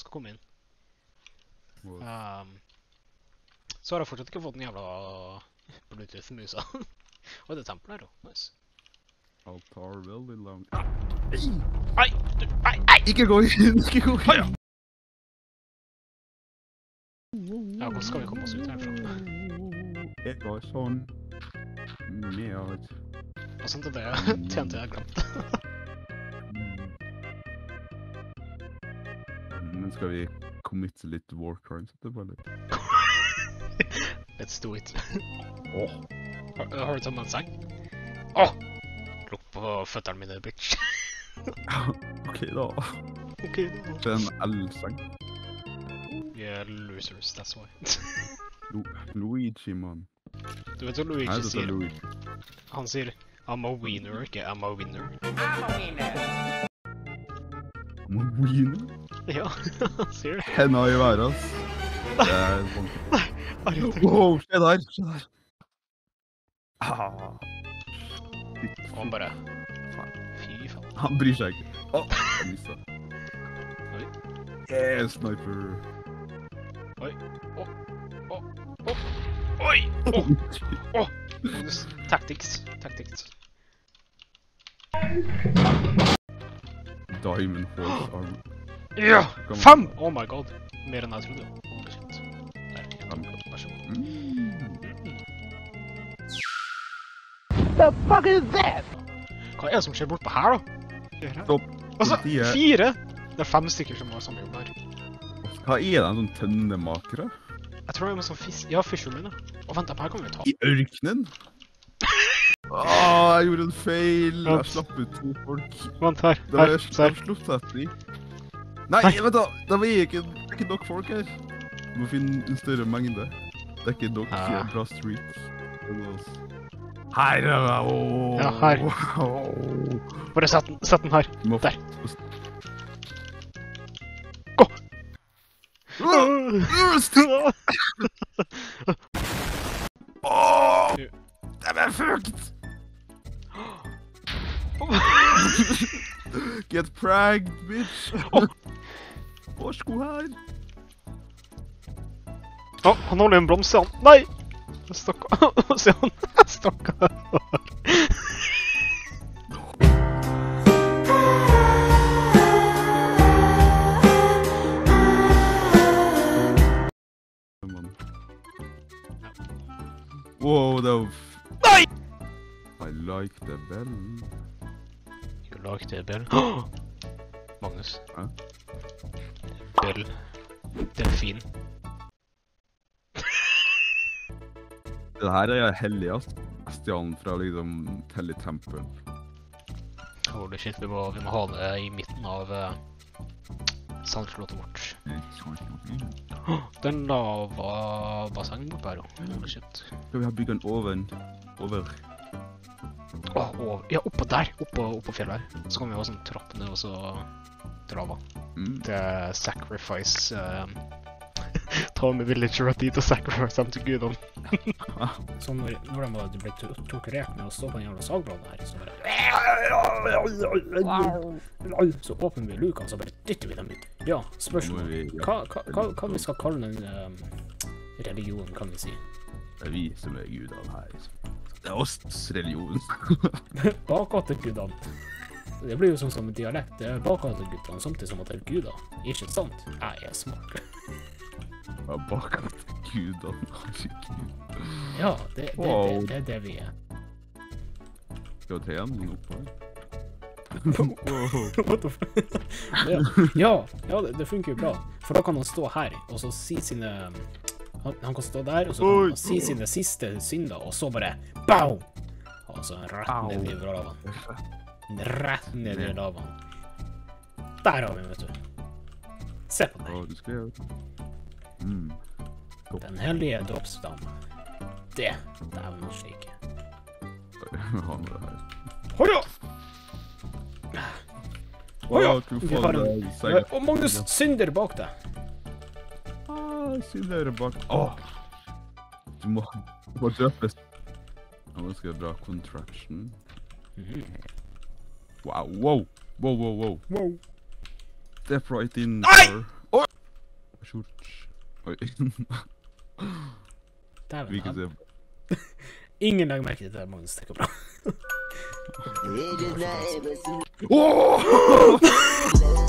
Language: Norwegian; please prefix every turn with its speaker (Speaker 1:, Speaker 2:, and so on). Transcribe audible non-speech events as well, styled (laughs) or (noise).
Speaker 1: skal komme inn.
Speaker 2: Wow.
Speaker 1: Um, så har jeg fortsatt ikke fått den jævla Bluetooth-musa. (laughs) Og det er tempel her, jo. Nice.
Speaker 2: Alt tar veldig lang
Speaker 1: Nei, nei, nei!
Speaker 2: Ikke gå inn! (laughs) Ikke gå
Speaker 1: ja.
Speaker 2: inn!
Speaker 1: Ja, hvordan skal vi komme oss ut herfra?
Speaker 2: Det var sånn med
Speaker 1: Hva sånn til det (laughs) tjente jeg glemt.
Speaker 2: Skal vi committe litt war crimes etterpå, eller? (laughs)
Speaker 1: Let's do it. (laughs)
Speaker 2: oh.
Speaker 1: Har, har du tatt med en seng? Åh! Lukk på føttene mine, bitch. (laughs)
Speaker 2: OK, da.
Speaker 1: ok, da.
Speaker 2: Det er en L-sang.
Speaker 1: Vi er losers, that's why.
Speaker 2: Lu Luigi, mann.
Speaker 1: Du vet hva Luigi
Speaker 2: er
Speaker 1: sier?
Speaker 2: Luigi.
Speaker 1: Han sier I'm a wiener, ikke I'm a winner.
Speaker 2: I'm a Wiener?
Speaker 1: Ja, han (laughs) sier det.
Speaker 2: Henda i været, ass. Det er sånn. (laughs) Wow, se der! Se der! Ah.
Speaker 1: Og han bare Fy faen.
Speaker 2: Han bryr seg ikke. Å, jeg mista.
Speaker 1: Oi.
Speaker 2: Yeah, sniper.
Speaker 1: Oi! Åh! Magnus, Tactics. Tactics.
Speaker 2: Diamond Horse Armor.
Speaker 1: Ja! Fem! Oh my god. Mer enn jeg trodde. Holy shit. Der, ja.
Speaker 2: Fem.
Speaker 1: Vær så god.
Speaker 2: Mm.
Speaker 1: Hva er det som skjer bortpå her, da?
Speaker 2: Stopp.
Speaker 1: Altså, fire! Det er fem stykker som har samme jobb her.
Speaker 2: Hva er det, en sånn tønnemakere?
Speaker 1: Jeg tror det er sånn fisk... Ja, fishermen, da. Og vent, her kan vi ta.
Speaker 2: I ørkenen? (laughs) Ah, jeg gjorde en feil. Jeg slapp ut to folk.
Speaker 1: Vent her.
Speaker 2: Det var
Speaker 1: Her,
Speaker 2: jeg
Speaker 1: her.
Speaker 2: slutt etter. Nei,
Speaker 1: Nei.
Speaker 2: vent da. Det er ikke, det er ikke nok folk her. Du må finne en større mengde. Det er ikke nok ja. bra street. Her er det. Åh.
Speaker 1: Ja, her. Bare sett den, sett den her.
Speaker 2: Må
Speaker 1: Der.
Speaker 2: Gå!
Speaker 1: Åh!
Speaker 2: Det er (laughs) fucked! Get pragged, bitch!
Speaker 1: Åh.
Speaker 2: Åh, sko her!
Speaker 1: Å, han holder i en blomst, han. Nei! Stakkar. Se han. Stakkar.
Speaker 2: Man. (laughs) Wow, det er var f-
Speaker 1: Nei!
Speaker 2: I like the bell.
Speaker 1: You like the bell? (gasps) Magnus.
Speaker 2: Hæ?
Speaker 1: Bell. Delfin.
Speaker 2: Det her er jeg hellig, ass. Stjalen fra liksom hellig tempel.
Speaker 1: Holy shit, vi må, vi må ha det i midten av uh, sandslottet vårt. Det er en lavabasseng borte her, jo. Holy shit.
Speaker 2: Skal vi ha bygget en oven over?
Speaker 1: Åh, over. ja, oppå der. Oppå, oppå fjellet her. Så kan vi ha sånn trapp ned, og så til lava.
Speaker 2: Mm.
Speaker 1: Er sacrifice um, (laughs) Ta med villager og dit og sacrifice dem til gudene.
Speaker 3: Så når, når de hadde blitt to- torturert med å stå på den jævla sagbladet her, så bare Så åpner vi luka, så bare dytter vi dem ut. Ja,
Speaker 2: Må
Speaker 3: spørsmål. Hva, hva, hva, hva vi skal kalle den um, religionen, kan vi si?
Speaker 2: det er vi som er gudene her. Det er oss religion. (laughs)
Speaker 3: Bakgategudene. Det blir jo sånn som dialekt. Det er bakgategudene samtidig som at det er guder. Ikke sant? Jeg er smart.
Speaker 2: Ja, Bakat gudene. Herregud.
Speaker 3: Ja, det, det, det,
Speaker 2: Wow.
Speaker 3: det er det vi er.
Speaker 2: Skal vi den oppå her? Wow.
Speaker 3: What the fuck? ja, ja, ja det, det funker jo bra. For da kan han stå her og så si sine Han, han kan stå der og så kan han si sine siste synder, og så bare BAU! Altså rett
Speaker 2: Au.
Speaker 3: ned i lavaen. Rett ned i lavaen. Der har vi den, vet du. Se på
Speaker 2: skrev. Mm.
Speaker 3: Den hellige dåpsdam. Det dæven steike.
Speaker 2: Er.
Speaker 3: Hoia! (laughs)
Speaker 2: Du
Speaker 3: vi har en-. Og Magnus Synder bak deg.
Speaker 2: Ah, Synder bak. Åh! Du må, du må drøpes. Nå skal jeg dra contraction.
Speaker 3: Mhm.
Speaker 2: Wow, wow, wow, wow, wow.
Speaker 3: Wow.
Speaker 2: Step right in. For- Oi! Oi. (laughs)
Speaker 1: Dæven.
Speaker 2: Vi kan se. (laughs)
Speaker 1: Ingen legger merket at det, Magnus. Bra.
Speaker 4: It is not ever seen.
Speaker 2: Åh! (laughs)